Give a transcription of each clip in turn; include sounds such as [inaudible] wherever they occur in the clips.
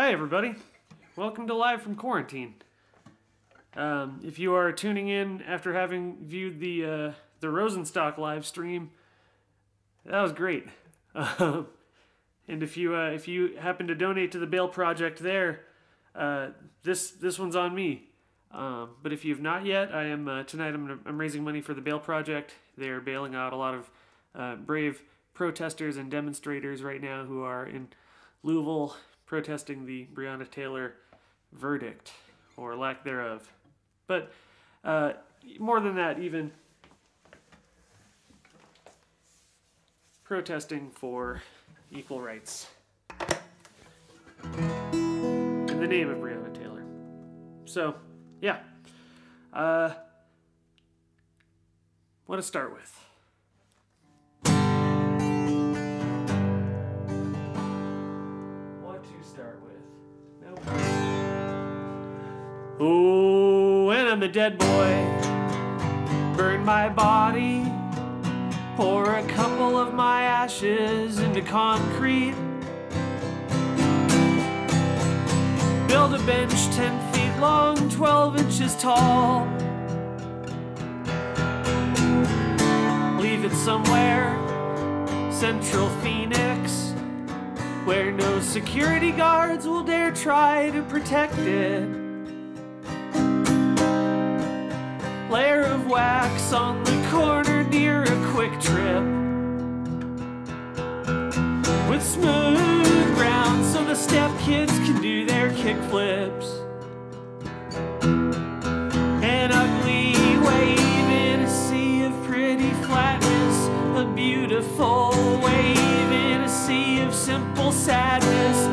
Hi, everybody. Welcome to Live from Quarantine. Um, if you are tuning in after having viewed the uh, the Rosenstock live stream, that was great. Um, and if you uh, if you happen to donate to the Bail Project there, uh, this this one's on me. Um, but if you've not yet, I am uh, tonight. I'm, I'm raising money for the Bail Project. They are bailing out a lot of uh, brave protesters and demonstrators right now who are in Louisville protesting the Breonna Taylor verdict or lack thereof. But uh, more than that, even protesting for equal rights in the name of Breonna Taylor. So, yeah. Uh, what to start with? Oh, when I'm a dead boy, burn my body, pour a couple of my ashes into concrete. Build a bench 10 feet long, 12 inches tall. Leave it somewhere, central Phoenix, where no security guards will dare try to protect it. Layer of wax on the corner near a quick trip. With smooth ground so the step kids can do their kick flips. An ugly wave in a sea of pretty flatness. A beautiful wave in a sea of simple sadness.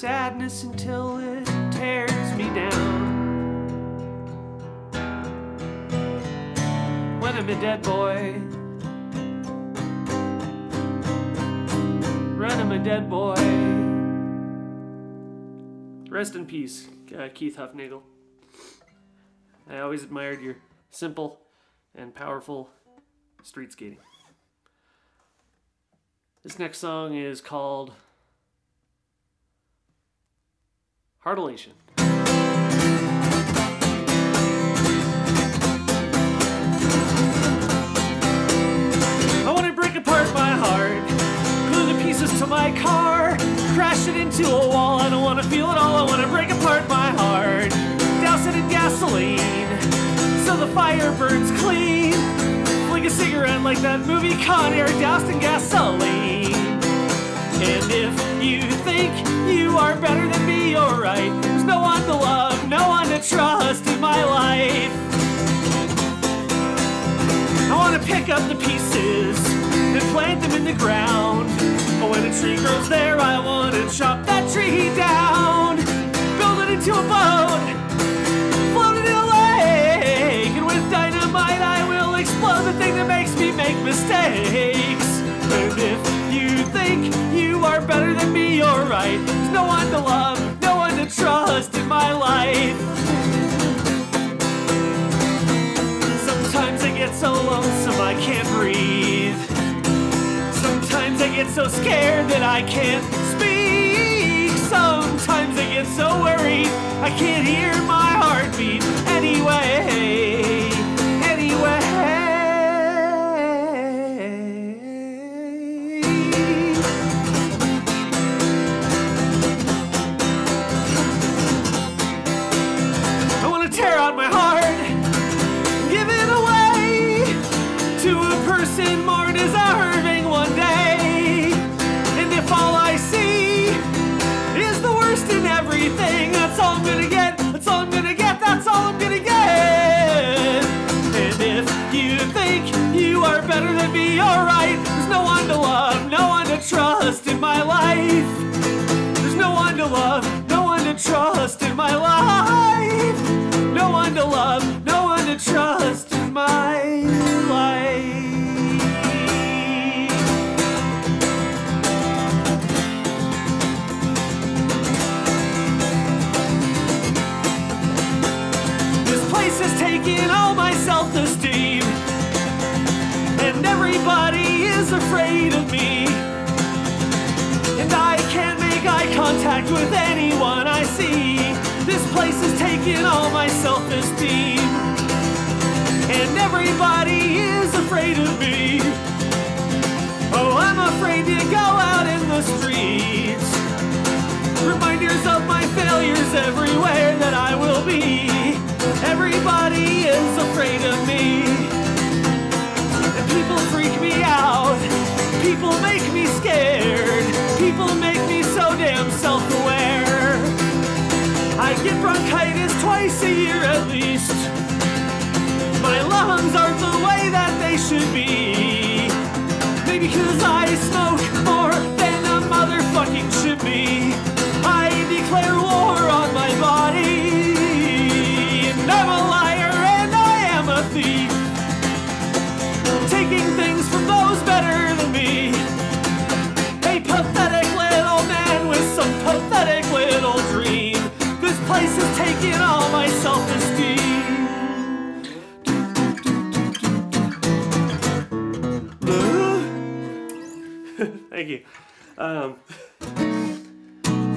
Sadness until it tears me down. When I'm a dead boy, run I'm a dead boy. Rest in peace, uh, Keith Hufnagel. I always admired your simple and powerful street skating. This next song is called Heartilation. I wanna break apart my heart, glue the pieces to my car, crash it into a wall. I don't wanna feel it all. I wanna break apart my heart, douse it in gasoline, so the fire burns clean. Flick a cigarette like that movie Con Air, doused in gasoline. And if you think you are better than me, you're right. There's no one to love, no one to trust in my life. I wanna pick up the pieces and plant them in the ground. But when a tree grows there, I wanna chop that tree down, build it into a boat, float it in a lake, and with dynamite I will explode the thing that makes me make mistakes. And if you better than me, you're right. There's no one to love, no one to trust in my life. Sometimes I get so lonesome I can't breathe. Sometimes I get so scared that I can't speak. Sometimes I get so worried I can't hear my heartbeat anyway. Anyway. My life. No one to love, no one to trust in my life. This place has taken all my self esteem, and everybody is afraid of me. And I can't make eye contact with anyone I see. Taking all my self-esteem. And everybody is afraid of me. Oh, I'm afraid to go out in the streets. Reminders of my failures everywhere that I will be. Everybody is afraid of me. And people freak me out. People make me scared. People make me so damn self aware. I get bronchitis twice a year at least. My lungs aren't the way that they should be. Maybe because I smoke more than a motherfucking should be. I declare war on my body. Um,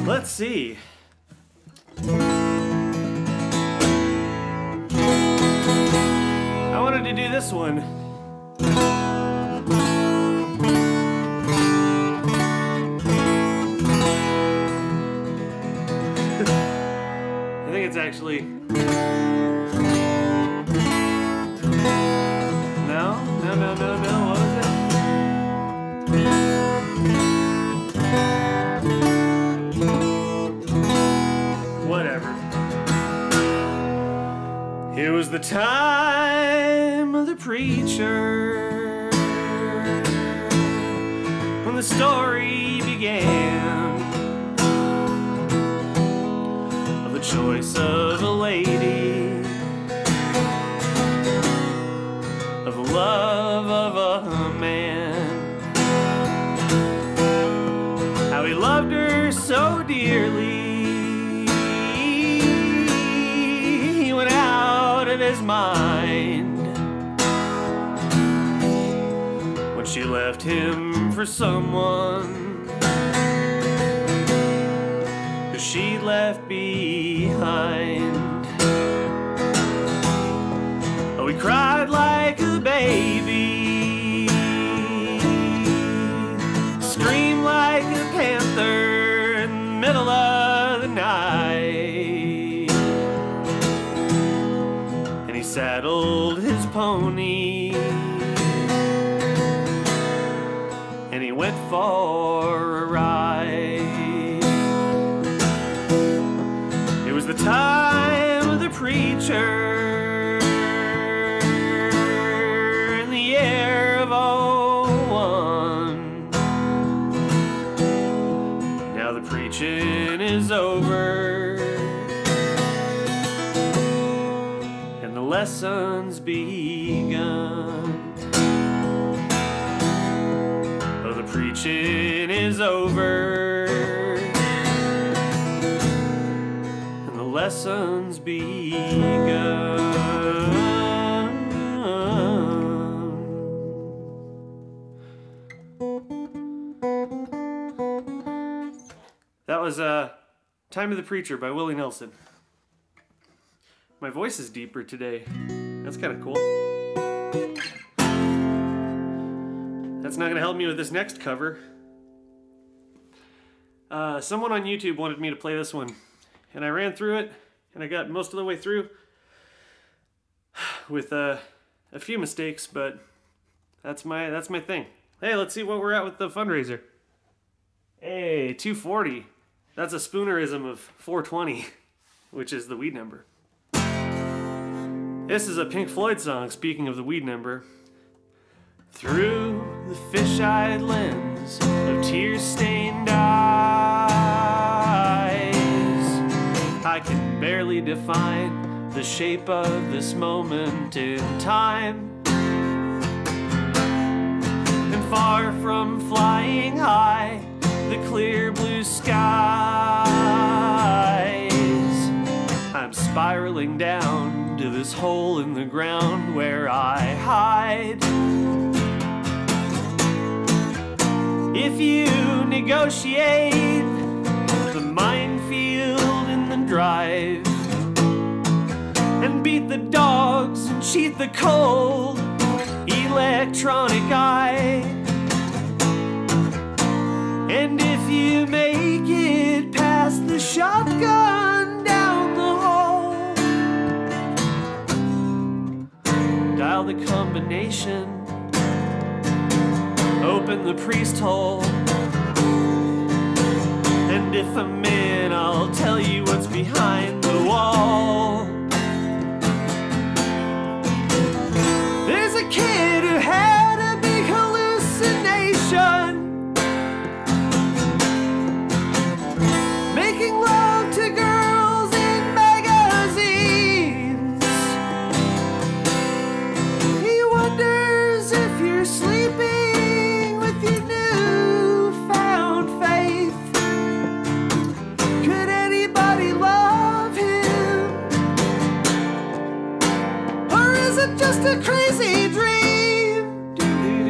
let's see. I wanted to do this one. I think it's actually. No, no, no, no, no. The time of the preacher. When the story began of the choice of a lady, mind when she left him for someone who she left behind. Oh, he cried like a baby saddled his pony. And he went for a ride. It was the time of the preacher lessons begun. The preaching is over and the lessons begun. That was uh, Time of the Preacher by Willie Nelson. My voice is deeper today. That's kind of cool. That's not going to help me with this next cover. Uh, someone on YouTube wanted me to play this one, and I ran through it, and I got most of the way through [sighs] with uh, a few mistakes, but that's my that's my thing. Hey, let's see what we're at with the fundraiser. Hey, 240. That's a spoonerism of 420, [laughs] which is the weed number. This is a Pink Floyd song, speaking of the weed number. Through the fish-eyed lens of tear-stained eyes, I can barely define the shape of this moment in time. And far from flying high, the clear blue skies, I'm spiraling down this hole in the ground where I hide. If you negotiate the minefield in the drive and beat the dogs and cheat the cold electronic eye. And if you make it past the shotgun combination, open the priest hole. And if I'm in, just a crazy dream? And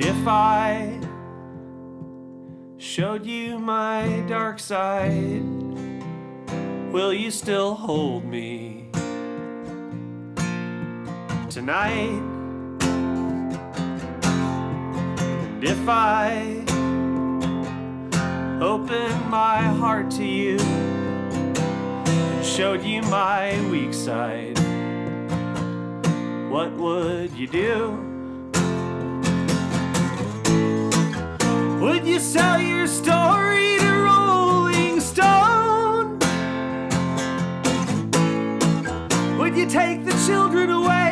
If I showed you my dark side, will you still hold me tonight? And if I opened my heart to you and showed you my weak side, what would you do? Would you sell your story to Rolling Stone? Would you take the children away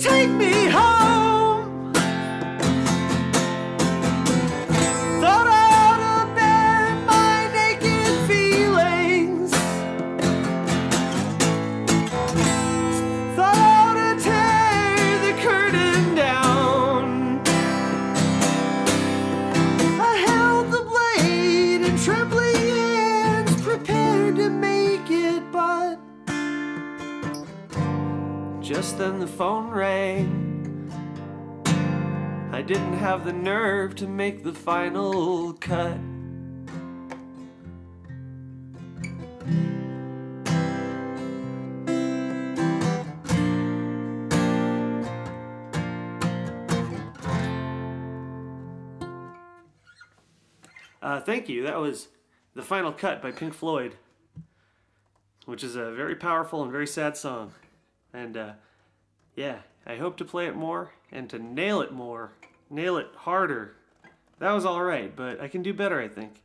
take me nerve to make the final cut. Uh, thank you. That was The Final Cut by Pink Floyd, which is a very powerful and very sad song. And uh, yeah, I hope to play it more and to nail it more, nail it harder. That was all right, but I can do better, I think.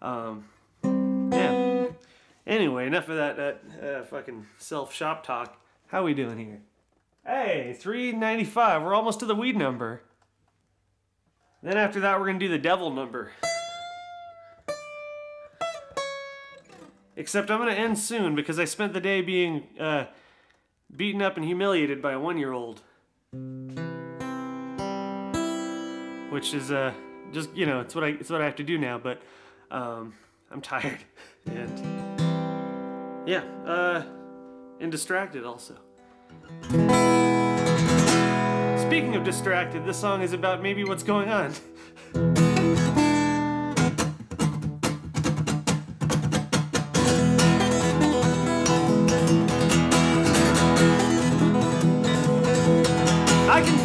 Um, yeah. Anyway, enough of that that uh, fucking self shop talk. How we doing here? Hey, three ninety five. We're almost to the weed number. Then after that, we're gonna do the devil number. Except I'm gonna end soon because I spent the day being uh, beaten up and humiliated by a one-year-old. Which is uh, just you know, it's what I it's what I have to do now. But um, I'm tired [laughs] and yeah, uh, and distracted also. Speaking of distracted, this song is about maybe what's going on. [laughs]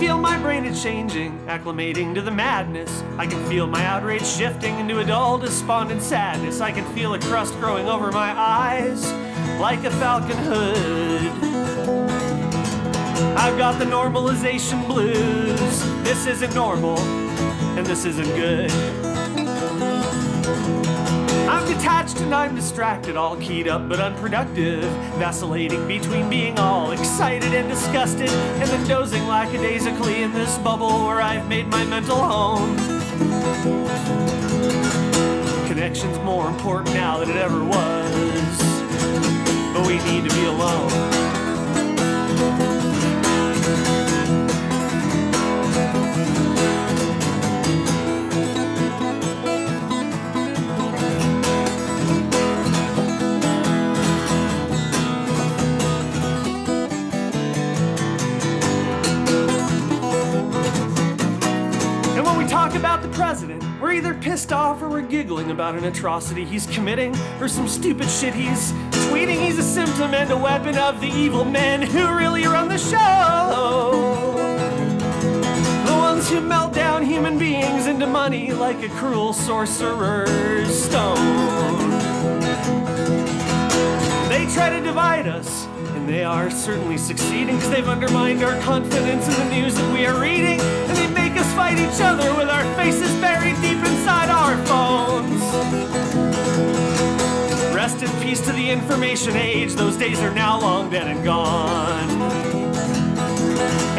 feel my brain is changing, acclimating to the madness. I can feel my outrage shifting into a dull, despondent sadness. I can feel a crust growing over my eyes, like a falcon hood. I've got the normalization blues. This isn't normal, and this isn't good. I'm detached and I'm distracted, all keyed up but unproductive, vacillating between being all excited and disgusted, and then dozing lackadaisically in this bubble where I've made my mental home. Connection's more important now than it ever was, but we need to be alone. President, we're either pissed off or we're giggling about an atrocity he's committing or some stupid shit he's tweeting. He's a symptom and a weapon of the evil men who really run the show. The ones who melt down human beings into money like a cruel sorcerer's stone. They try to divide us, they are certainly succeeding because they've undermined our confidence in the news that we are reading, and they make us fight each other with our faces buried deep inside our phones. Rest in peace to the information age, those days are now long dead and gone.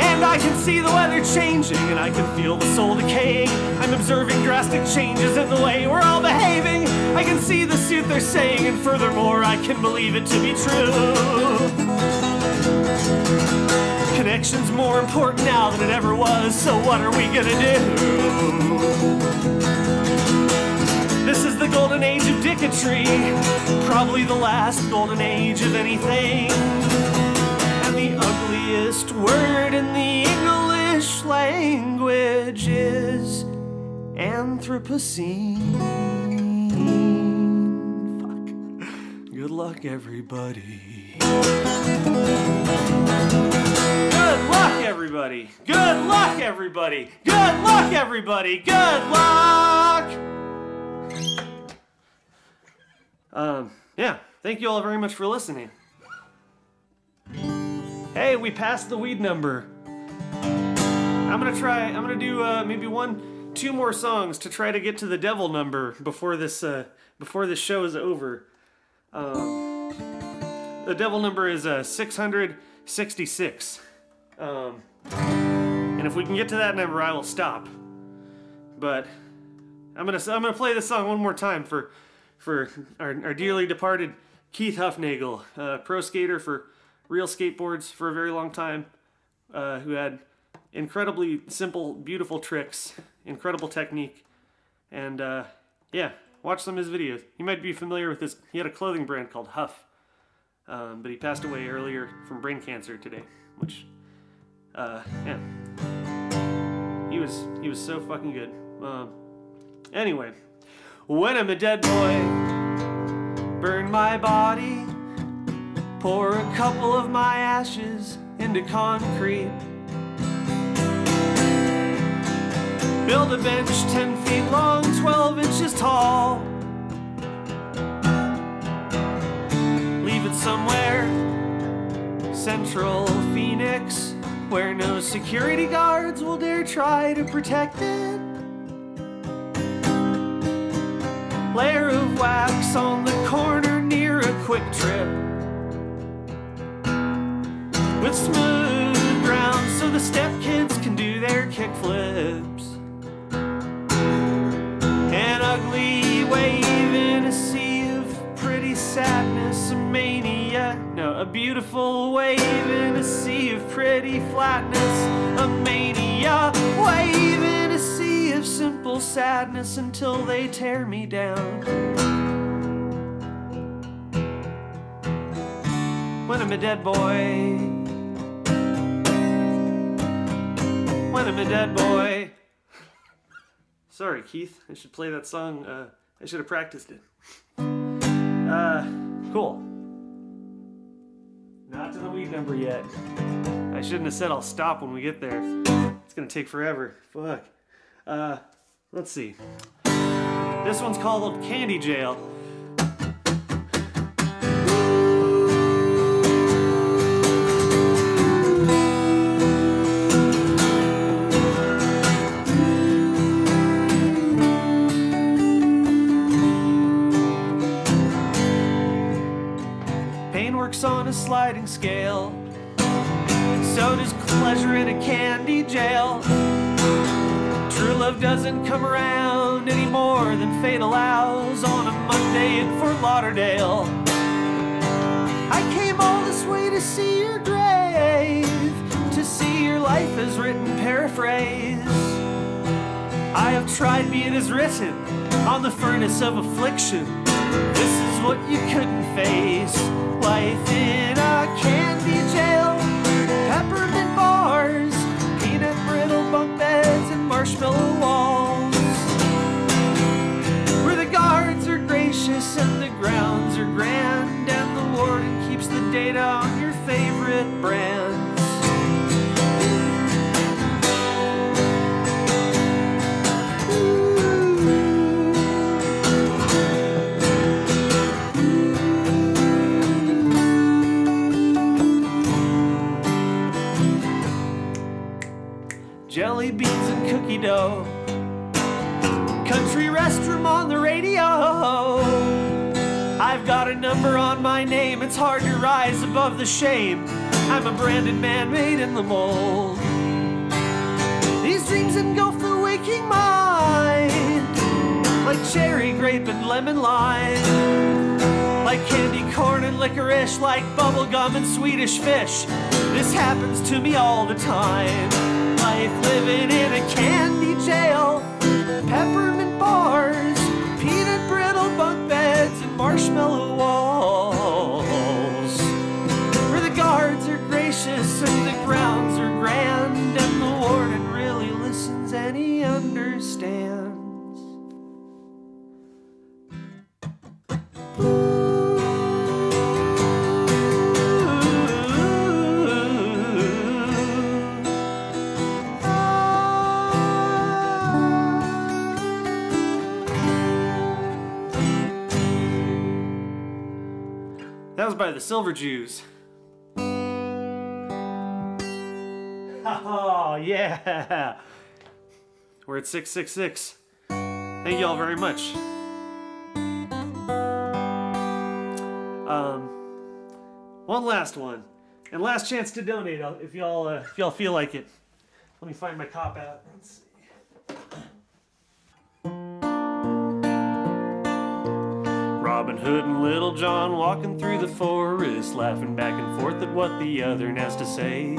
And I can see the weather changing, and I can feel the soul decaying. I'm observing drastic changes in the way we're all. I can see the suit they're saying, and furthermore, I can believe it to be true. Connection's more important now than it ever was, so what are we gonna do? This is the golden age of dicketry, probably the last golden age of anything. And the ugliest word in the English language is Anthropocene. Luck, everybody. Good luck, everybody. Good luck, everybody. Good luck, everybody. Good luck. Um, yeah. Thank you all very much for listening. Hey, we passed the weed number. I'm gonna try. I'm gonna do uh, maybe one, two more songs to try to get to the devil number before this uh, before this show is over. Um, the devil number is uh, 666. Um, and if we can get to that number, I will stop. But I'm gonna I'm gonna play this song one more time for for our, our dearly departed Keith Hufnagel, pro skater for real skateboards for a very long time, uh, who had incredibly simple, beautiful tricks, incredible technique, and uh, yeah, watch some of his videos. You might be familiar with this. He had a clothing brand called HUF, um, but he passed away earlier from brain cancer today, which, uh, yeah, he was he was so fucking good. Um, anyway, when I'm a dead boy, burn my body, pour a couple of my ashes into concrete. Build a bench 10 feet long, 12 inches tall. Leave it somewhere, central Phoenix, where no security guards will dare try to protect it. Layer of wax on the corner near a quick trip. With smooth a beautiful wave in a sea of pretty flatness, a mania. Wave in a sea of simple sadness until they tear me down. When I'm a dead boy. When I'm a dead boy. Sorry, Keith. I should play that song. Uh, I should have practiced it. Uh, cool. Not to the weed number yet. I shouldn't have said I'll stop when we get there. It's gonna take forever. Fuck. Uh, let's see. This one's called Candy Jail. Candy jail. True love doesn't come around any more than fate allows on a Monday in Fort Lauderdale. I came all this way to see your grave, to see your life as written paraphrase. I have tried be it as written on the furnace of affliction. This is what you couldn't face. Life in a candy jail, marshmallow walls. Where the guards are gracious and the grounds are grand, and the warden keeps the data on your favorite brands. Hard to rise above the shame. I'm a branded man made in the mold. These dreams engulf the waking mind, like cherry, grape, and lemon lime. Like candy corn and licorice, like bubblegum and Swedish fish. This happens to me all the time. Life living in a candy the Silver Jews. [laughs] Oh, yeah. We're at 666. Thank you all very much. Um, one last one, and last chance to donate uh, if y'all uh, if y'all feel like it. Let me find my cop out. Let's see. Robin Hood and Little John walking through the forest, laughing back and forth at what the other has to say.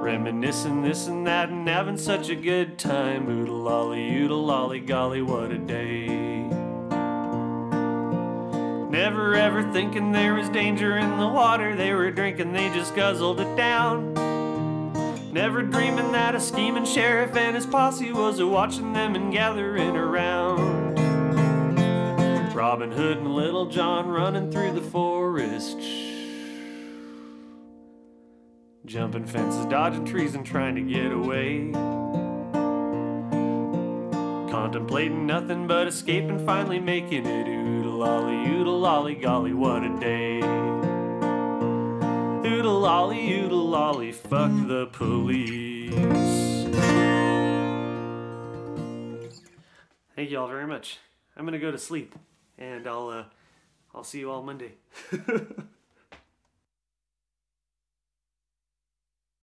Reminiscing this and that and having such a good time. Oo-de-lally, oodle lolly, golly, what a day. Never ever thinking there was danger in the water they were drinking, they just guzzled it down. Never dreaming that a scheming sheriff and his posse was a watching them and gathering around. Robin Hood and Little John running through the forest. Jumping fences, dodging trees, and trying to get away. Contemplating nothing but escaping, finally making it. Oo-de-lally, oodle lolly, golly, what a day. Oo-de-lally, oodle lolly, fuck the police. Thank you all very much. I'm gonna go to sleep, and I'll uh, I'll see you all Monday. [laughs]